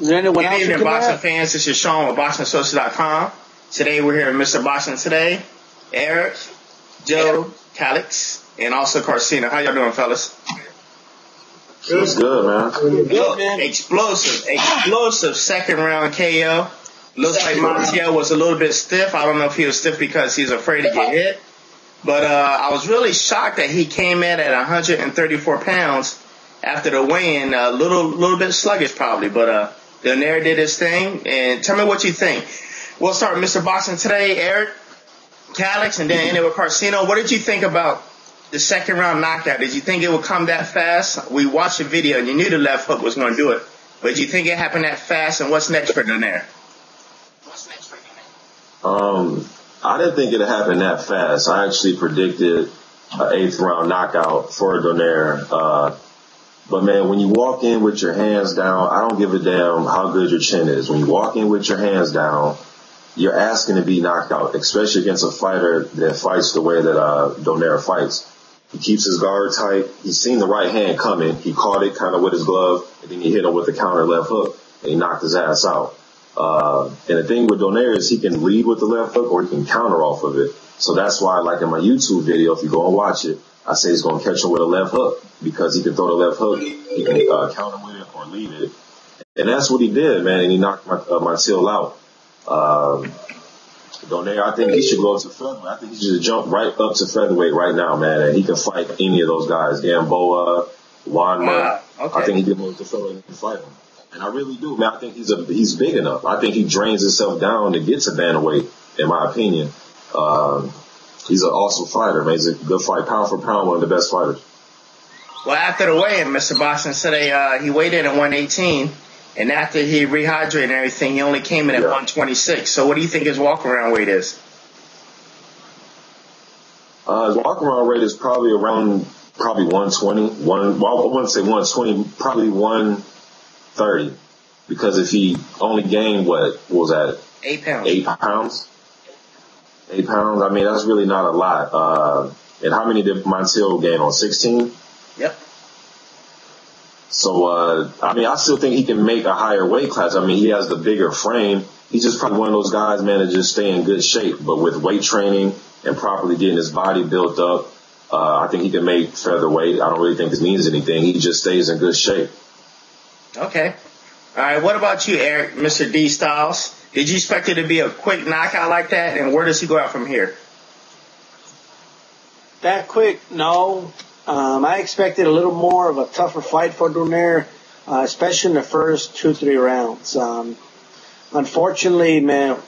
Is there anyone Good evening, you can boxing add? fans. This is Sean with BoxingSocial.com. Today we're here with Mr. Boxing Today, Eric, Joe, Calix, and also Karceno. How y'all doing, fellas? It's good, man. Look, man. explosive, explosive second round KO. Looks like Montiel was a little bit stiff. I don't know if he was stiff because he's afraid to get hit. But uh, I was really shocked that he came in at 134 pounds after the weigh-in. A little, little bit sluggish probably, but uh, Donaire did his thing. And tell me what you think. We'll start with Mr. Boxing today, Eric, Calix, and then end it with Karceno. What did you think about the second round knockout? Did you think it would come that fast? We watched the video and you knew the left hook was going to do it. But did you think it happened that fast? And what's next for Donaire? What's next for Donaire? Um, I didn't think it'd happen that fast. I actually predicted an eighth round knockout for Donaire. Uh, but man, when you walk in with your hands down, I don't give a damn how good your chin is. When you walk in with your hands down, you're asking to be knocked out, especially against a fighter that fights the way that uh, Donaire fights. He keeps his guard tight. He's seen the right hand coming. He caught it kind of with his glove, and then he hit him with the counter left hook, and he knocked his ass out. Uh, and the thing with Donaire is he can lead with the left hook or he can counter off of it. So that's why, like in my YouTube video, if you go and watch it, I say he's going to catch him with a left hook because he can throw the left hook, he can uh, counter with it or lead it. And that's what he did, man. And he knocked my, uh, Montiel out. Um, Donaire, I think he should go up to featherweight. I think he should jump right up to featherweight right now, man. And he can fight any of those guys. Gamboa, Juanma. Wow, okay. I think he can go to featherweight and fight him. And I really do, man. I think he's a he's big enough. I think he drains himself down to get to bantamweight, in my opinion. Um, he's an awesome fighter, man. He's a good fight, pound for pound, one of the best fighters. Well, after the weigh-in, Mr. Boston said uh, he weighed in at 118, and after he rehydrated and everything, he only came in at Yeah. 126. So what do you think his walk-around weight is? Uh, his walk around rate is probably around probably 120. One, well, I wouldn't say 120, probably 130. Because if he only gained what, what was that, Eight pounds. eight pounds? Eight pounds. I mean, that's really not a lot. Uh, and how many did Montiel gain on 16? Yep. So, uh, I mean, I still think he can make a higher weight class. I mean, he has the bigger frame. He's just probably one of those guys, man, that just stay in good shape. But with weight training and properly getting his body built up, uh, I think he can make featherweight. I don't really think this means anything. He just stays in good shape. Okay. All right. What about you, Eric, Mr. D Styles? Did you expect it to be a quick knockout like that? And where does he go out from here? That quick? No. Um, I expected a little more of a tougher fight for Donaire, uh, especially in the first two, three rounds. Um, unfortunately, man,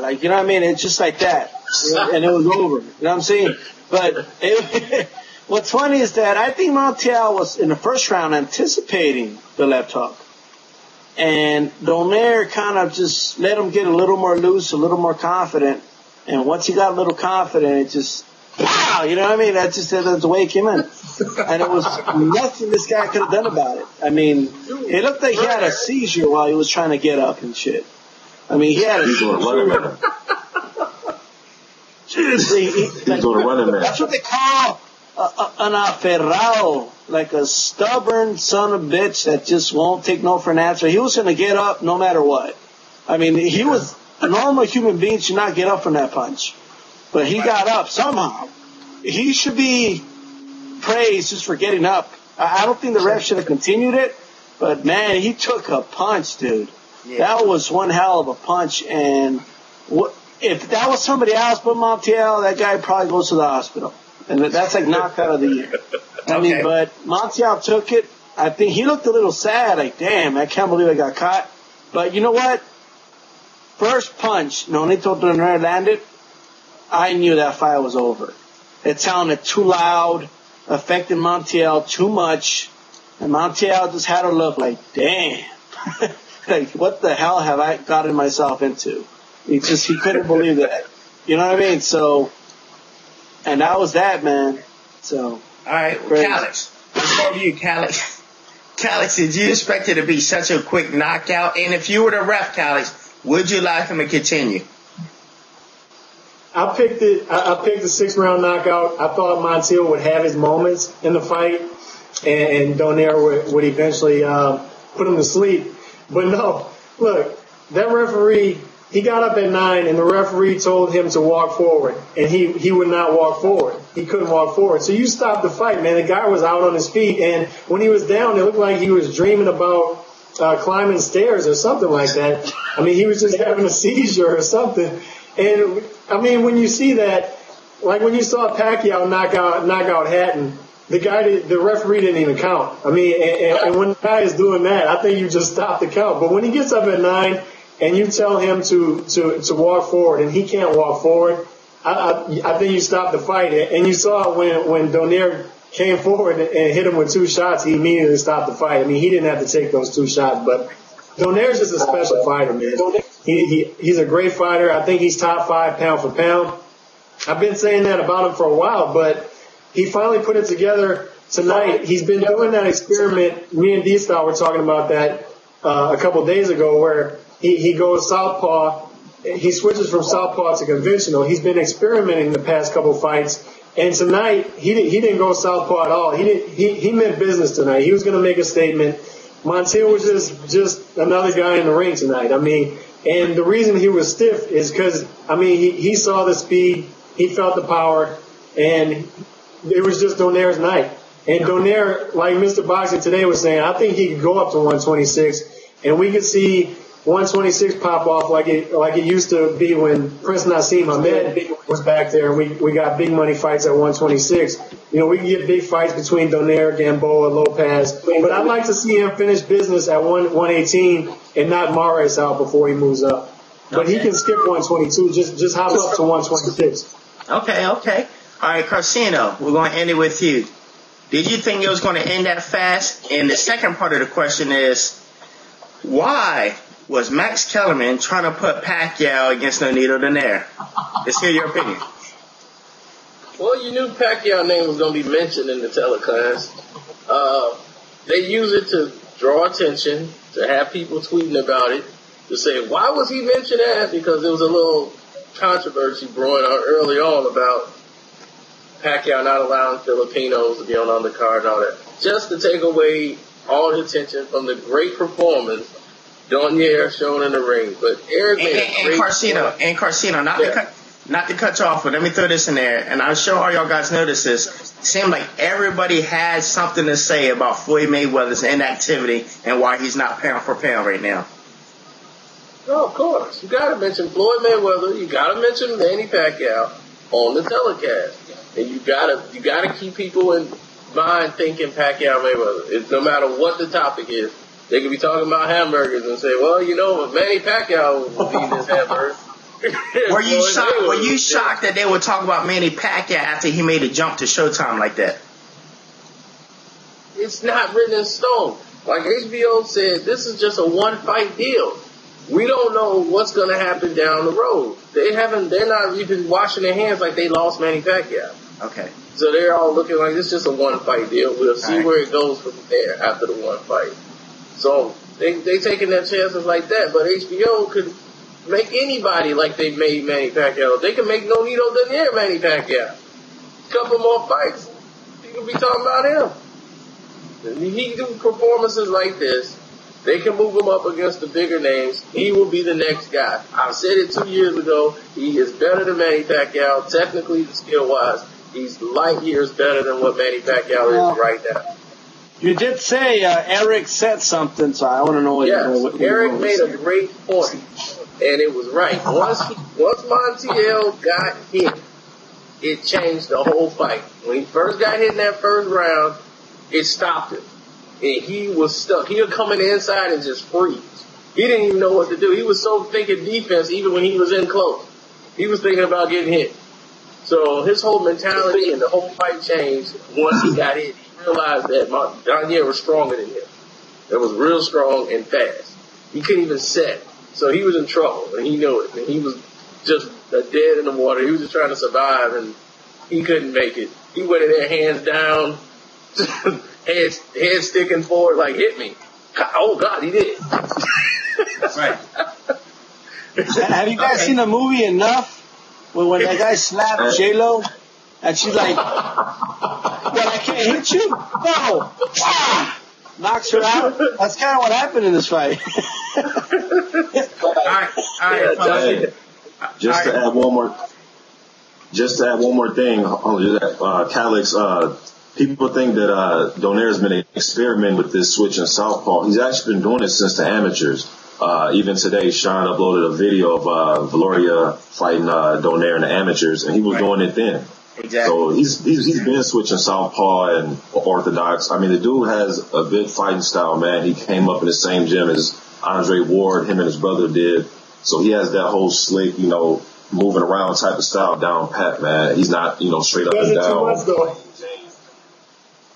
like, you know what I mean? It's just like that. And it was over. You know what I'm saying? But it, what's funny is that I think Montiel was in the first round anticipating the left hook. And Donaire kind of just let him get a little more loose, a little more confident. And once he got a little confident, it just, wow, you know what I mean? That's just that's the way it came in. And it was nothing this guy could have done about it. I mean, it looked like he had a seizure while he was trying to get up and shit. I mean, he had a He's doing a running man. Seriously, he- He's doing a running man. that's what they call a, a, an aferrado, like a stubborn son of a bitch that just won't take no for an answer. He was going to get up no matter what. I mean, he was a normal human being should not get up from that punch, but he got up somehow. He should be praised just for getting up. I don't think the ref should have continued it, but man, he took a punch, dude. That was one hell of a punch, and what if that was somebody else but Montiel? That guy probably goes to the hospital, and that's like knockout of the year. I mean, but Montiel took it. I think he looked a little sad, like, damn, I can't believe I got caught. But you know what? First punch, Nonito Donaire landed. I knew that fight was over. It sounded too loud, affected Montiel too much, and Montiel just had a look like, damn, like what the hell have I gotten myself into? He just he couldn't believe that. You know what I mean? So, and that was that, man. So All right. Well, Calix. Let's to you, Calix. Calix, did you expect it to be such a quick knockout? And if you were the ref, Calix, would you like him to continue? I picked it. I, I picked the six round knockout. I thought Montiel would have his moments in the fight, and, and Donaire would, would eventually uh, put him to sleep. But no, look, that referee, he got up at nine and the referee told him to walk forward and he, he would not walk forward. He couldn't walk forward. So you stopped the fight, man. The guy was out on his feet and when he was down, it looked like he was dreaming about uh, climbing stairs or something like that. I mean, he was just having a seizure or something. And I mean, when you see that, like when you saw Pacquiao knock out, knock out Hatton, the guy, did, the referee didn't even count. I mean, and, and when the guy is doing that, I think you just stop the count. But when he gets up at nine and you tell him to, to, to walk forward and he can't walk forward, I, I, I think you stop the fight. And you saw when, when Donaire came forward and hit him with two shots, he immediately stopped the fight. I mean, he didn't have to take those two shots, but Donaire's just a special fighter, man. He, he, he's a great fighter. I think he's top five pound for pound. I've been saying that about him for a while, but he finally put it together tonight. He's been doing that experiment. Me and D-Style were talking about that uh, a couple days ago where he, he goes southpaw. He switches from southpaw to conventional. He's been experimenting the past couple fights. And tonight, he, didn't, he didn't go southpaw at all. He, didn't, he, he meant business tonight. He was going to make a statement. Montiel was just, just another guy in the ring tonight. I mean, and the reason he was stiff is because, I mean, he, he saw the speed, he felt the power, and it was just Donaire's night. And Donaire, like Mr. Boxing today was saying, I think he could go up to 126, and we could see 126 pop off like it like it used to be when Prince Naseem Hamed was back there, and we we got big money fights at 126. You know, we can get big fights between Donaire, Gamboa, Lopez, but I'd like to see him finish business at 1 118 and not Mares out before he moves up. But okay. he can skip 122. Just just hop up to 126. Okay, okay. All right, Karceno, we're going to end it with you. Did you think it was going to end that fast? And the second part of the question is, why was Max Kellerman trying to put Pacquiao against Nonito Donaire? Let's hear your opinion. Well, you knew Pacquiao name was going to be mentioned in the telecast. Uh, they use it to draw attention, to have people tweeting about it, to say, why was he mentioned as? Because there was a little controversy brewing out early on about Pacquiao not allowing Filipinos to be on the undercard and all that. Just to take away all the attention from the great performance Donaire showing in the ring. But Eric and, and, and Karceno, and Karceno, not yeah. to cut not to cut you off, but let me throw this in there, and I'm sure all y'all guys notice this. It seemed like everybody had something to say about Floyd Mayweather's inactivity and why he's not pound for pound right now. No, of course. You gotta mention Floyd Mayweather, you gotta mention Manny Pacquiao on the telecast and you gotta you gotta keep people in mind thinking Pacquiao Mayweather. It's no matter what the topic is, they could be talking about hamburgers and say, well, you know, Manny Pacquiao will be this hamburger. were you shocked? Were you shocked that they would talk about Manny Pacquiao after he made a jump to Showtime like that? It's not written in stone. Like HBO said, this is just a one fight deal. We don't know what's going to happen down the road. They haven't. They're not even washing their hands like they lost Manny Pacquiao. Okay. So they're all looking like it's just a one fight deal. We'll see right. where it goes from there after the one fight. So they they taking their chances like that. But HBO could make anybody like they made Manny Pacquiao. They can make Nonito Donaire Manny Pacquiao. Couple more fights, you can be talking about him. He do performances like this. They can move him up against the bigger names. He will be the next guy. I said it two years ago. He is better than Manny Pacquiao, technically and skill wise. He's light years better than what Manny Pacquiao is right now. You did say uh, Eric said something, so I want to know what. Yes, what, what Eric made a great point, and it was right. Once he, once Montiel got hit, it changed the whole fight. When he first got hit in that first round, it stopped him, and he was stuck. He was coming inside and just freeze. He didn't even know what to do. He was so thinking defense even when he was in close. He was thinking about getting hit. So his whole mentality and the whole fight changed once he got hit. He realized that Donaire was stronger than him. It was real strong and fast. He couldn't even set. So he was in trouble and he knew it. And he was just dead in the water. He was just trying to survive and he couldn't make it. He went in there hands down, head, head sticking forward like hit me. Oh God, he did. right. Have you guys okay. seen the movie Enough? when, when that guy slapped J Lo, and she's like, "Well, I can't hit you." No, ah! knocks her out. That's kind of what happened in this fight. All right, Yeah, fellas. Hey, just to add one more, just to add one more thing, on to that, uh, Calix, uh, people think that, uh, Donaire's been experimenting with this switch in southpaw. He's actually been doing it since the amateurs. Uh, even today, Sean uploaded a video of, uh, Viloria fighting, uh, Donaire in the amateurs, and he was Right. doing it then. Exactly. So he's, he's he's been switching southpaw and orthodox. I mean, the dude has a good fighting style, man. He came up in the same gym as Andre Ward, him and his brother did. So he has that whole slick, you know, moving around type of style down pat, man. He's not, you know, straight up and it too much down. though.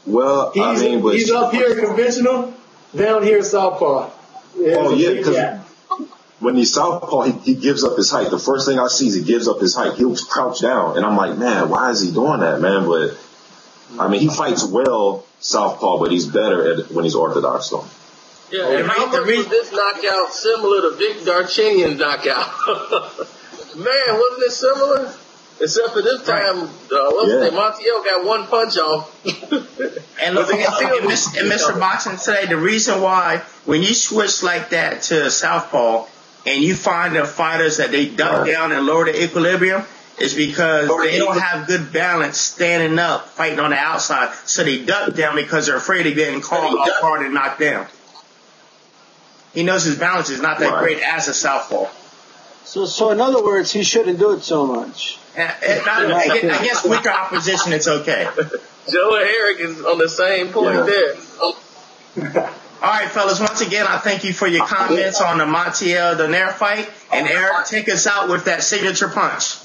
Well, He's, I mean, but he's up here conventional, down here southpaw. Oh, yeah, Oh, yeah, because- gap. When he's southpaw, he, he gives up his height. The first thing I see is he gives up his height. He'll crouch down, and I'm like, man, why is he doing that, man? But I mean, he fights well southpaw, but he's better at when he's orthodox, though. Yeah, and how re- much was this knockout similar to Vic Darchinyan's knockout? Man, wasn't it similar? Except for this time, uh, what's Yeah. his name? Montiel got one punch off. And look, and, still and, Mr. and Mr. Boxing today, the reason why when you switch like that to southpaw and you find the fighters that they duck Right. down and lower the equilibrium is because they don't have good balance standing up, fighting on the outside. So they duck down because they're afraid of getting caught off guard and knocked down. He knows his balance is not that Right. great as a southpaw. So, so in other words, he shouldn't do it so much. And, and not, I guess- I guess weaker opposition, it's okay. Joe and Eric is on the same point Yeah. there. All right, fellas. Once again, I thank you for your comments on the Montiel Donaire fight. And Eric, take us out with that signature punch.